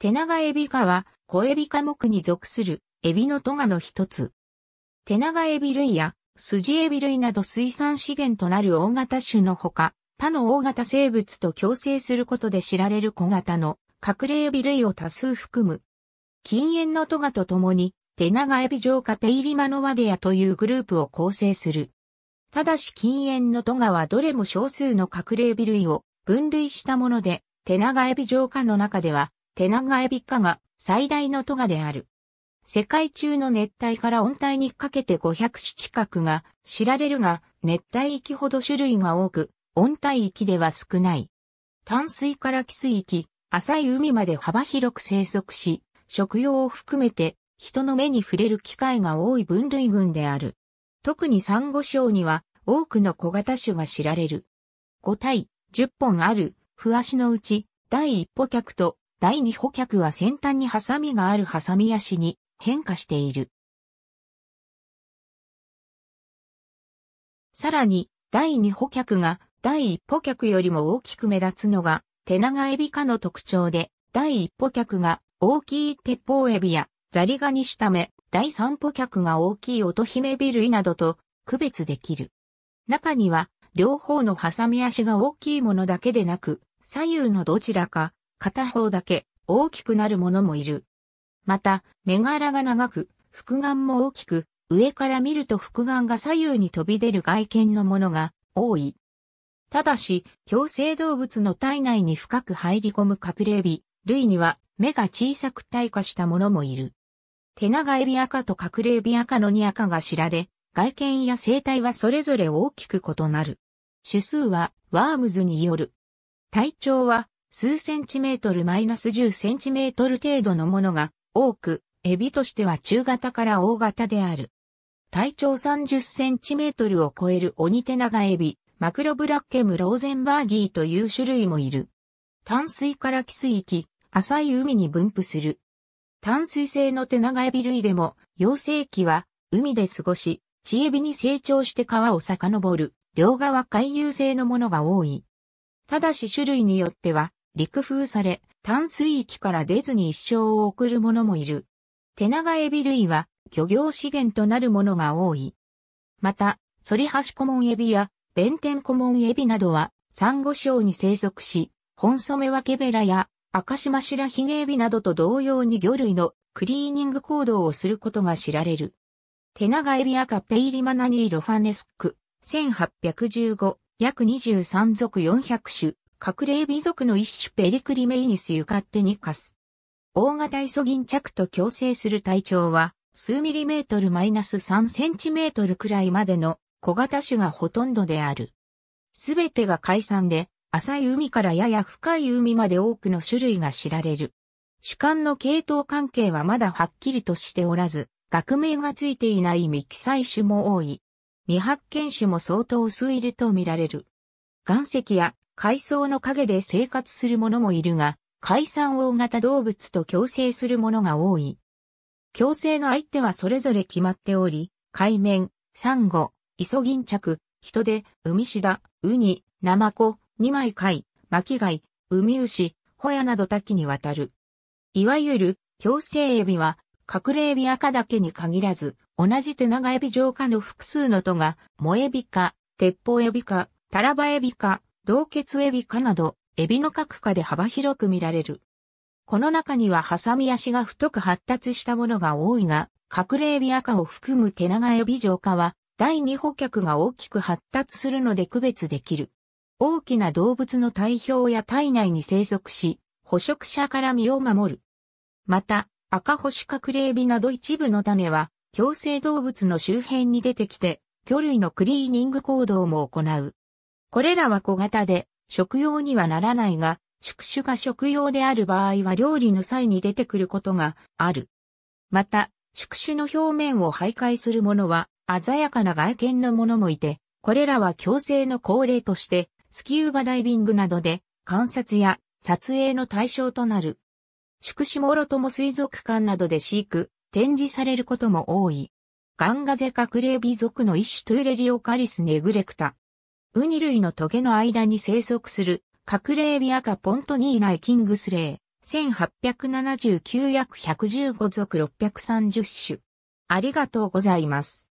テナガエビ科は、小エビ科目に属する、エビのトガの一つ。テナガエビ類や、スジエビ類など水産資源となる大型種のほか、他の大型生物と共生することで知られる小型の隠れエビ類を多数含む。禁煙のトガと共に、テナガエビ上科ペイリマノワデヤというグループを構成する。ただし禁煙のトガはどれも少数の隠れエビ類を分類したもので、テナガエビ上科の中ではテナガエビ科が最大のトガである。世界中の熱帯から温帯にかけて500種近くが知られるが、熱帯域ほど種類が多く、温帯域では少ない。淡水から汽水域、浅い海まで幅広く生息し、食用を含めて人の目に触れる機会が多い分類群である。特にサンゴ礁には多くの小型種が知られる。5体、10本ある、不足のうち、第一歩脚と第二歩脚は先端にハサミがあるハサミ足に変化している。さらに、第二歩脚が第一歩脚よりも大きく目立つのが、手長エビ科の特徴で、第一歩脚が大きい鉄砲エビやザリガニシュタメ、第三歩脚が大きい乙姫ビ類などと区別できる。中には、両方のハサミ足が大きいものだけでなく、左右のどちらか片方だけ大きくなるものもいる。また、目柄が長く、複眼も大きく、上から見ると複眼が左右に飛び出る外見のものが多い。ただし、共生動物の体内に深く入り込む隠れエビ、類には目が小さく退化したものもいる。手長エビ赤と隠れエビ赤の2赤が知られ、外見や生態はそれぞれ大きく異なる。種数はワームズによる。体長は数センチメートルマイナス10センチメートル程度のものが多く、エビとしては中型から大型である。体長30センチメートルを超えるオニテナガエビ、マクロブラッケムローゼンバーギーという種類もいる。淡水から寄水域、浅い海に分布する。淡水性のテナガエビ類でも、幼生期は海で過ごし、チエビに成長して川を遡る、両側回遊性のものが多い。ただし種類によっては、陸封され、淡水域から出ずに一生を送るものもいる。テナガエビ類は漁業資源となるものが多い。また、ソリハシコモンエビやベンテンコモンエビなどはサンゴ礁に生息し、ホンソメワケベラやアカシマシラヒゲエビなどと同様に魚類のクリーニング行動をすることが知られる。テナガエビアカペイリマナニーロファネスク、1815、約23族400種、隠れエビ族の一種ペリクリメイニスユカッテニカス。大型イソギンチャクと共生する体長は、数ミリメートルマイナス3センチメートルくらいまでの小型種がほとんどである。すべてが海産で、浅い海からやや深い海まで多くの種類が知られる。主観の系統関係はまだはっきりとしておらず、学名がついていない未記載種も多い。未発見種も相当薄いると見られる。岩石や海藻の陰で生活するももいるが、海産大型動物と共生するものが多い。共生の相手はそれぞれ決まっており、海面、サンゴ、イソギンチャク、人手、海シダ、ウニ、ナマコ、二枚貝、巻貝、海牛、ホヤなど多岐にわたる。いわゆる共生エビは、隠れエビ赤だけに限らず、同じ手長エビ上科の複数のとが、モエビ科、鉄砲エビ科、タラバエビ科、洞穴エビ科など、エビの各科で幅広く見られる。この中にはハサミ足が太く発達したものが多いが、隠れエビ赤を含む手長エビ上科は、第二歩脚が大きく発達するので区別できる。大きな動物の体表や体内に生息し、捕食者から身を守る。また、赤星隠れエビなど一部の種は、共生動物の周辺に出てきて、魚類のクリーニング行動も行う。これらは小型で食用にはならないが、宿主が食用である場合は料理の際に出てくることがある。また、宿主の表面を徘徊するものは鮮やかな外見のものもいて、これらは強制の恒例としてスキューバダイビングなどで観察や撮影の対象となる。宿主もろとも水族館などで飼育、展示されることも多い。ガンガゼカクレービ族の一種トゥーレリオカリスネグレクタ。ウニ類のトゲの間に生息する、隠れエビアカポントニーライキングスレイ、1879約115属630種。ありがとうございます。